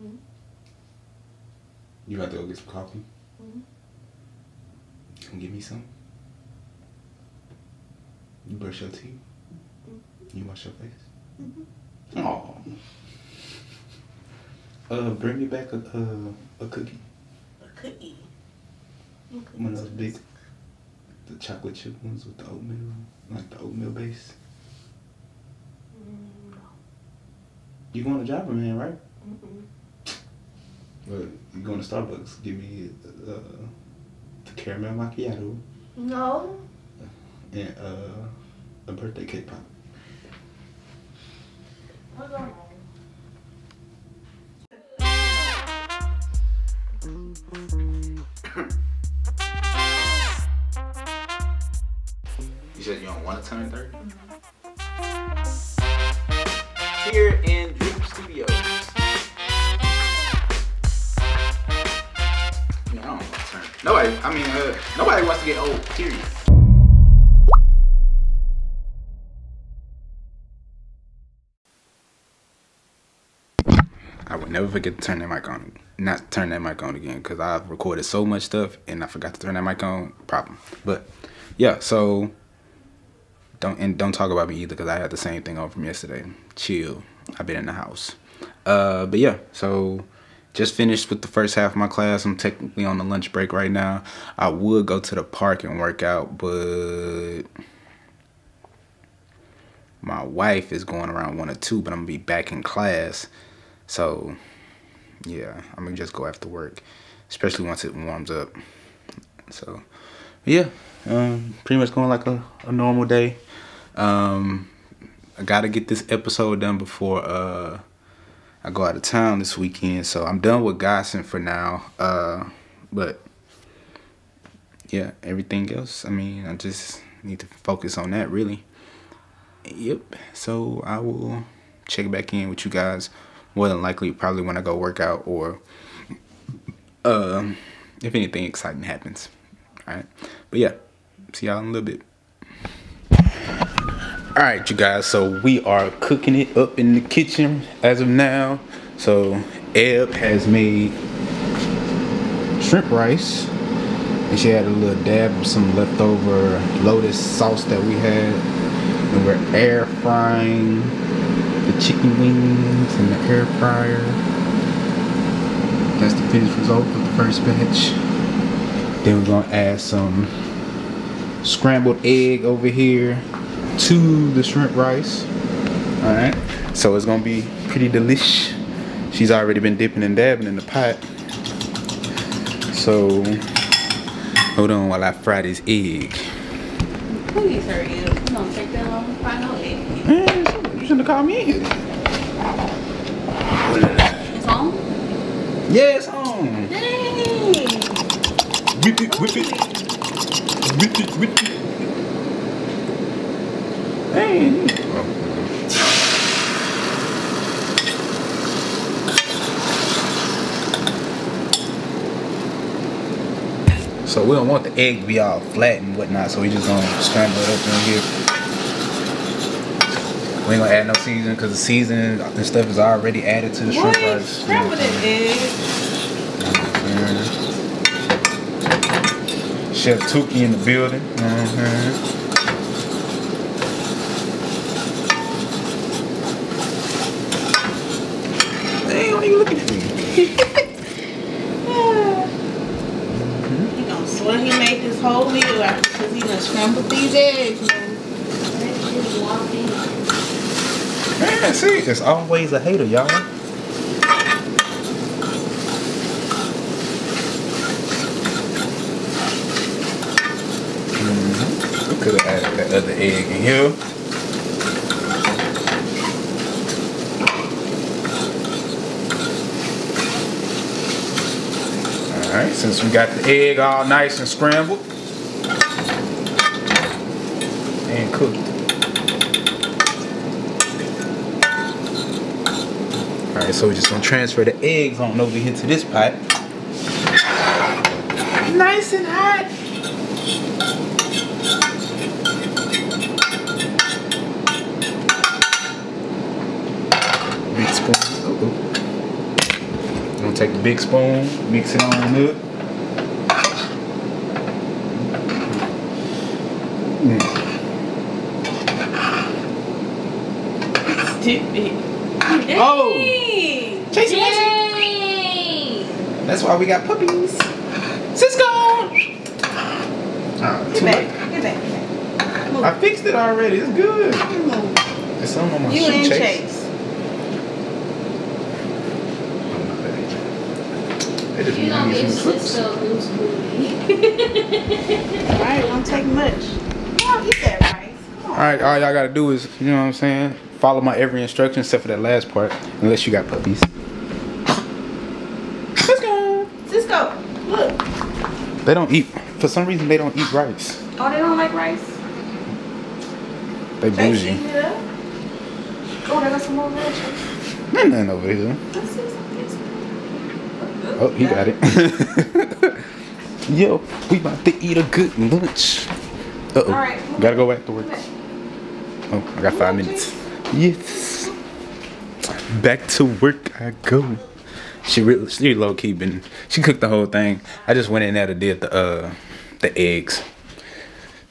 Mhm. You about to go get some coffee? Mhm. Come get me some. You brush your teeth. You wash your face. Mhm. Oh. Uh, bring me back a uh, a cookie. A cookie. One of those big, the chocolate chip ones with the oatmeal, like the oatmeal base. Mm, no. You going to Jobber Man, right? Mm-mm. Well, you going to Starbucks? Give me uh, the caramel macchiato No. and uh, a birthday cake pop. What's on? You said you don't want to turn 30? Here in Dream Studios. Nobody, I mean, uh, nobody wants to get old, period. I would never forget to turn that mic on. Not turn that mic on again because I've recorded so much stuff and I forgot to turn that mic on. Problem. But yeah, so don't and don't talk about me either because I had the same thing on from yesterday. Chill. I've been in the house. Uh, but yeah, so just finished with the first half of my class. I'm technically on the lunch break right now. I would go to the park and work out, but my wife is going around one or two, but I'm gonna be back in class. So yeah, I'm gonna just go after work, especially once it warms up. So yeah, um, pretty much going like a, a normal day. Um, I gotta get this episode done before uh I go out of town this weekend. So I'm done with Gossing for now. Uh, but yeah, everything else. I mean, I just need to focus on that really. Yep. So I will check back in with you guys more than likely probably when I go work out or um if anything exciting happens. Alright. But yeah, see y'all in a little bit. Alright you guys, so we are cooking it up in the kitchen as of now. So Eb has made shrimp rice. And she had a little dab of some leftover lotus sauce that we had. And we're air frying the chicken wings in the air fryer. That's the finished result of the first batch. Then we're gonna add some scrambled egg over here to the shrimp rice. Alright, so it's gonna be pretty delish. She's already been dipping and dabbing in the pot. So, hold on while I fry this egg. Please hurry up. You don't take that long to no egg. Man, you shouldn't have called me. It's on? Yeah, it's on. Dang! Whip it, whip it. Whip it, whip it. Hey. So we don't want the egg to be all flat and whatnot, so we just gonna scramble it up in here. We ain't gonna add no seasoning because the seasoning and stuff is already added to the shrimp rice. scramble that egg. Chef Tuki in the building. Mhm. Hey, why you looking at me? He he made this whole meal after because he done scrambled these eggs. man. See, it's always a hater, y'all. Mhm. Could have added that other egg in here. Since we got the egg all nice and scrambled and cooked. Alright, so we're just gonna transfer the eggs on over here to this pot. Nice and hot. Big spoon. Uh-oh. I'm gonna take the big spoon, mix it on up. Stupid. Oh! Dang. Chase it, That's why we got puppies. Cisco! Ah, Get too back. Get back. Get back. Move. I fixed it already. It's good. Move. It's something on my You shoe and chase. Chase. Oh, no, that ain't- They just You want know, me it's some just clips. so loose booty. Alright, won't take much. Oh, eat that rice. Come All on. right, all y'all gotta do is, you know what I'm saying? Follow my every instruction except for that last part, unless you got puppies. Let's. Cisco, look. They don't eat. For some reason, they don't eat rice. Oh, they don't like rice? They bougie. eating it up. Oh, they got some more. Ain't nothing over here. Let's see some Oh, he got it. Yo, we about to eat a good lunch. Uh oh. Right. Gotta go back to work. Oh, I got five minutes. Yes. Back to work I go. She really, she low key been. She cooked the whole thing. I just went in there to did the uh the eggs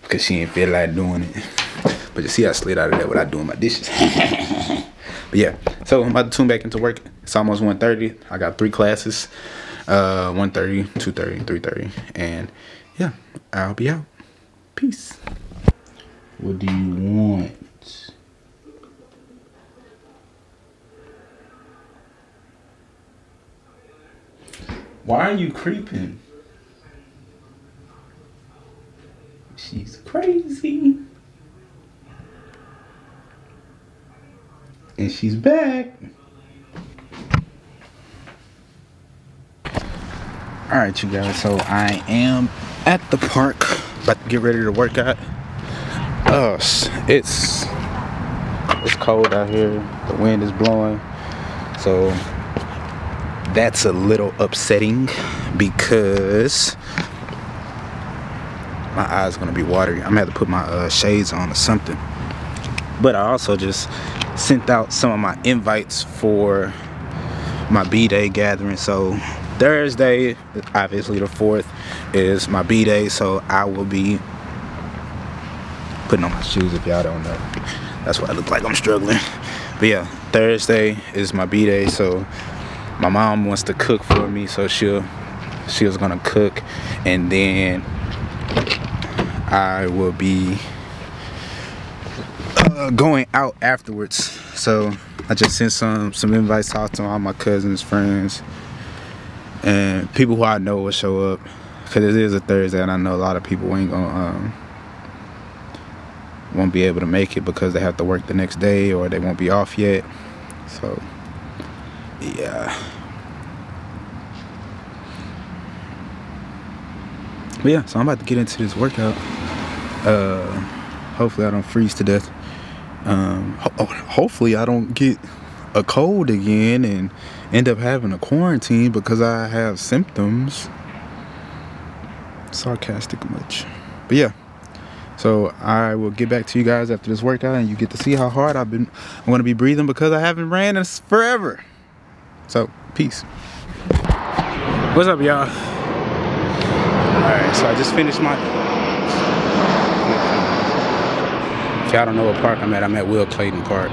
because she didn't feel like doing it. But you see, I slid out of there without doing my dishes. but yeah, so I'm about to tune back into work. It's almost 1.30. I got three classes. Uh, 1.30, 2.30, 3.30. And yeah, I'll be out. Peace. What do you want? Why are you creeping? She's crazy. And she's back. All right, you guys. So I am at the park, about to get ready to work out. Oh, it's it's cold out here. The wind is blowing, so that's a little upsetting because my eyes gonna be watery. I'm gonna have to put my uh, shades on or something. But I also just sent out some of my invites for my B-Day gathering. So Thursday, obviously the fourth, is my B-Day. So I will be putting on my shoes if y'all don't know. That's what I look like I'm struggling. But yeah, Thursday is my B-Day. So my mom wants to cook for me. So she'll she was gonna cook, and then I will be uh, going out afterwards. So I just sent some some invites out to all my cousins, friends, and people who I know will show up. Cause it is a Thursday, and I know a lot of people ain't gonna um, won't be able to make it because they have to work the next day or they won't be off yet. So yeah. But yeah, so I'm about to get into this workout. Uh, hopefully I don't freeze to death. Um, ho- hopefully I don't get a cold again and end up having a quarantine because I have symptoms. Sarcastic much, but yeah. So I will get back to you guys after this workout, and you get to see how hard I've been. I'm gonna be breathing because I haven't ran in forever. So peace. What's up, y'all? Alright, so I just finished my. If y'all don't know what park I'm at, I'm at Will Clayton Park.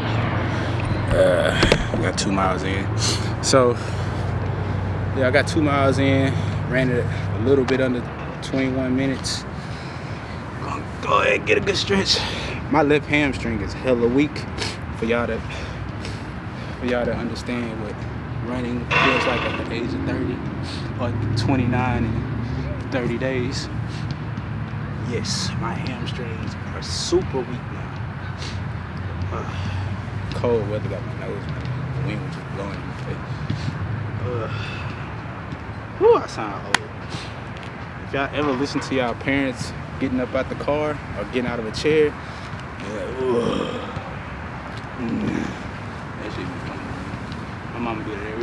Uh, I got two miles in. So, yeah, I got two miles in. Ran it a little bit under 21 minutes. Gonna go ahead and get a good stretch. My left hamstring is hella weak. For y'all to, for y'all to understand what running feels like at the age of 30 or 29 and 30 days. Yes, my hamstrings are super weak now. Uh, cold weather got my nose. The wind was just blowing in my face. Uh, whew, I sound old. If y'all ever listen to y'all parents getting up out the car or getting out of a chair, like, ugh. Mm. That shit be funny. My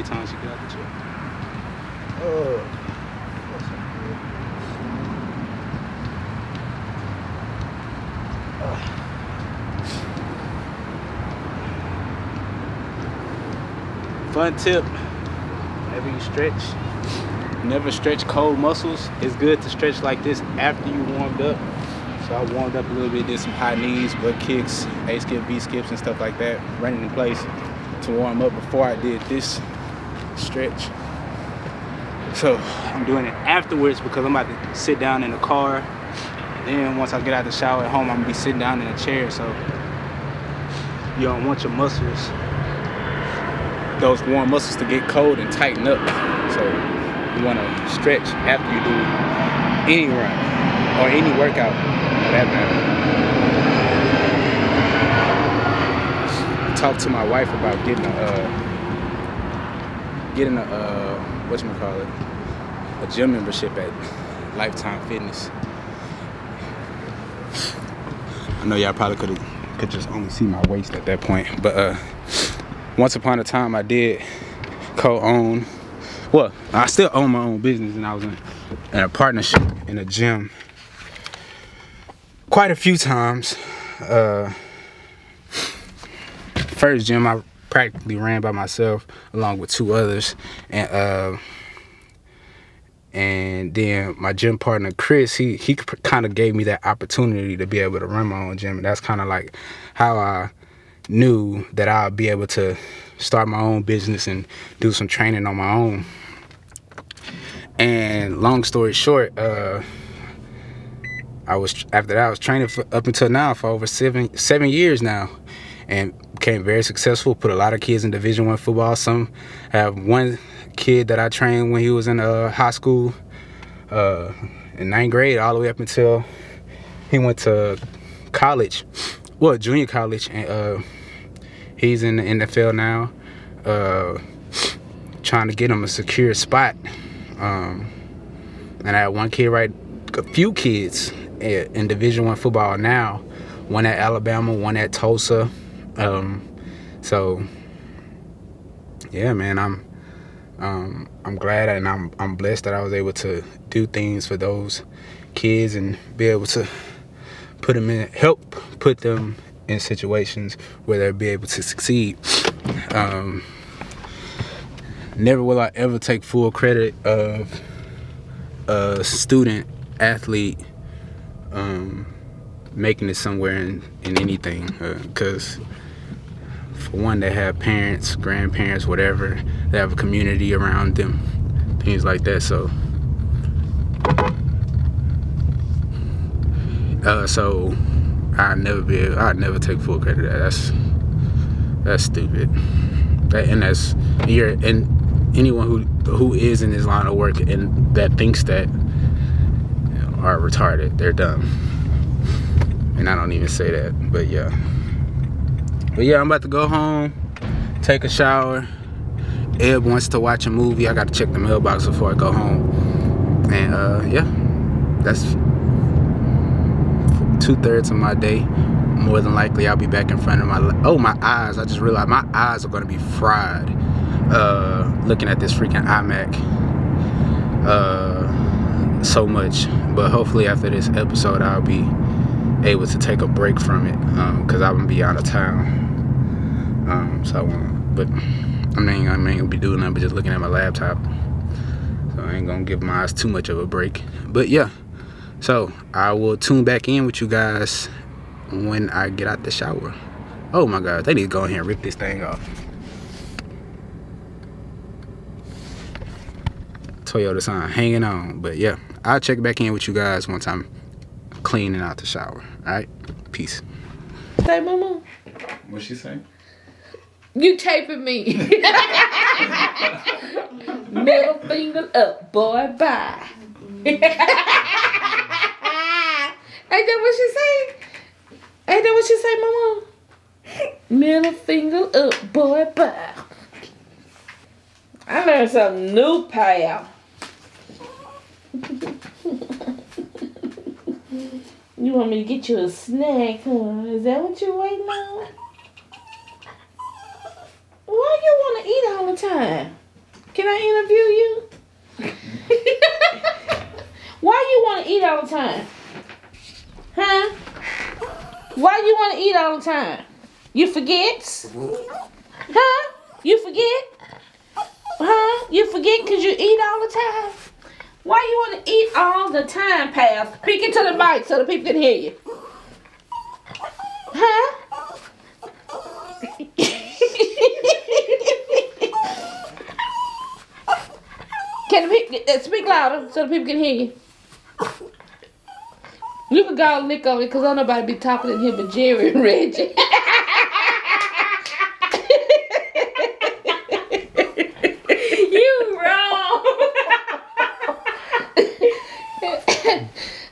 mama do that every time she get out the chair. Oh. that's so good. Fun tip. whenever you stretch, never stretch cold muscles. It's good to stretch like this after you warmed up. So I warmed up a little bit, did some high knees, butt kicks, A skip, B skips, and stuff like that, running in place to warm up before I did this stretch. So I'm doing it afterwards because I'm about to sit down in the car. Then once I get out the shower at home, I'm gonna be sitting down in a chair. So you don't want your muscles, those warm muscles to get cold and tighten up. So you wanna stretch after you do any run or any workout for that matter. Talk to my wife about getting a uh, getting a uh, what you call it a gym membership at Lifetime Fitness. I know y'all probably could could just only see my waist at that point, but uh, once upon a time I did co-own. Well, I still own my own business, and I was in, in a partnership in a gym quite a few times. Uh, first gym I practically ran by myself along with two others, and uh, and then my gym partner Chris, he he kind of gave me that opportunity to be able to run my own gym, and that's kind of like how I knew that I'd be able to start my own business and do some training on my own. And long story short, uh, I was after that I was training for, up until now for over seven seven years now, and became very successful. Put a lot of kids in Division One football. Some have one kid that I trained when he was in uh, high school, uh, in ninth grade, all the way up until he went to college, well, junior college, and uh, he's in the NFL now, uh, trying to get him a secure spot. Um, and I had one kid right, a few kids in Division One football now, one at Alabama, one at Tulsa. Um, so yeah, man, I'm um, I'm glad and I'm I'm blessed that I was able to do things for those kids and be able to put them in help put them in situations where they'll be able to succeed. Um, never will I ever take full credit of a student athlete um, making it somewhere in, in anything because uh, one that have parents grandparents whatever they have a community around them things like that so. Uh, so I never be I never take full credit that. that's that's stupid. That, and that's you're and anyone who who is in this line of work and that thinks that are retarded they're dumb. And I don't even say that but yeah but yeah, I'm about to go home, take a shower. Eb wants to watch a movie. I got to check the mailbox before I go home. And uh, yeah, that's two thirds of my day. More than likely, I'll be back in front of my. Oh, my eyes! I just realized my eyes are gonna be fried. Uh, looking at this freaking iMac. Uh, so much. But hopefully, after this episode, I'll be able to take a break from it because um, I'm gonna be out of town. Um, so I want, but I mean, I gonna be doing nothing but just looking at my laptop. So I ain't gonna give my eyes too much of a break. But yeah, so I will tune back in with you guys when I get out the shower. Oh my God, they need to go in here and rip this thing off. Toyota sign hanging on. But yeah, I'll check back in with you guys once I'm cleaning out the shower. All right, peace. Say, Mama. What's she saying? You taping me. Middle finger up, boy, bye. Ain't that what she say? Ain't that what she say, mama? Middle finger up, boy, bye. I learned something new, pal. you want me to get you a snack, huh? Is that what you're waiting on? Why you want to eat all the time? Can I interview you? Why you want to eat all the time? Huh? Why you want to eat all the time? You forget? Huh? You forget? Huh? You forget because you eat all the time? Why you want to eat all the time, pal? Speak into the mic so the people can hear you. Huh? can people, uh, speak louder so the people can hear you. You can go lick on it because I don't nobody be talking in here but Jerry and Reggie. You wrong.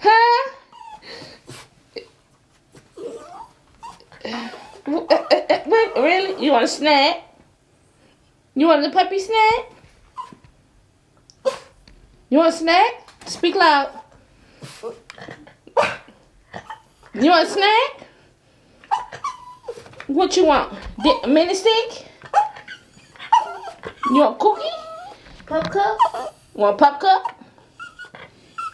huh? Uh, uh, uh, What? Really? You want a snack? You want the puppy snack? You want a snack? Speak loud. You want a snack? What you want? A mini stick? You want cookie? Pop cup? Want a pop cup?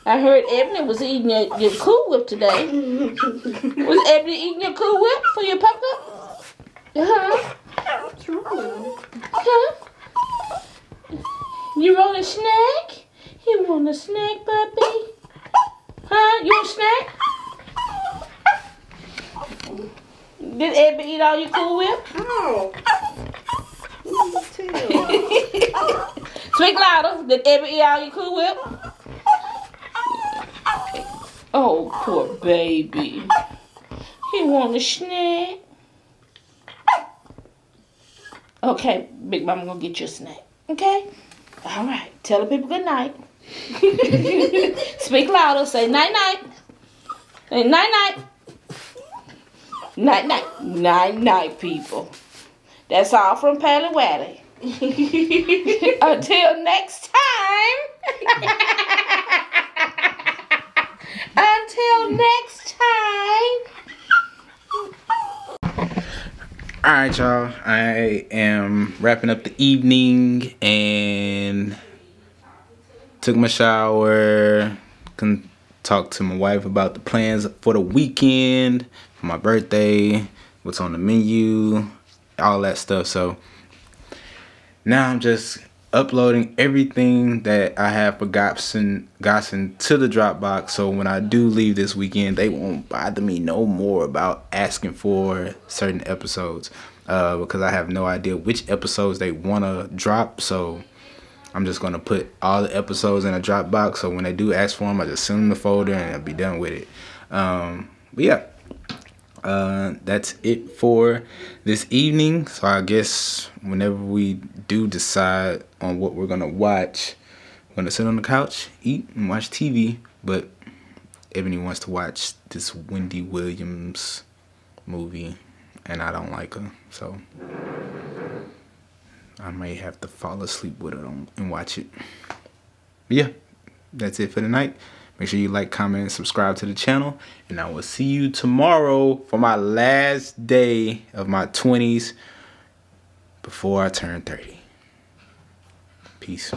I heard Ebony was eating your, your Cool Whip today. was Ebony eating your Cool Whip for your pop cup? Huh? What's wrong? Huh? You want a snack? You want a snack, puppy? Huh? You want a snack? Did Ebony eat all your Cool Whip? You? Speak louder. Did Ebony eat all your Cool Whip? Oh, poor baby. He want a snack. Okay, Big Mama gonna get you a snack. Okay? All right. Tell the people good night. Speak louder. Say night night. Say night night. Night night. Night night, people. That's all from Pally Waddy. Until next time. Until next time. All right, y'all. I am wrapping up the evening and took my shower. Can talk to my wife about the plans for the weekend, for my birthday, what's on the menu, all that stuff. So now I'm just uploading everything that I have for Gosson, Gosson to the Dropbox. So when I do leave this weekend, they won't bother me no more about asking for certain episodes uh, because I have no idea which episodes they want to drop. So I'm just gonna put all the episodes in a Dropbox. So when they do ask for them, I just send them the folder and I'll be done with it. Um, but yeah, uh, that's it for this evening. So I guess whenever we do decide on what we're gonna watch, we're gonna sit on the couch, eat, and watch TV. But Ebony wants to watch this Wendy Williams movie, and I don't like her, so I may have to fall asleep with her and watch it. But yeah, that's it for tonight. Make sure you like, comment, and subscribe to the channel. And I will see you tomorrow for my last day of my 20s before I turn 30. Peace.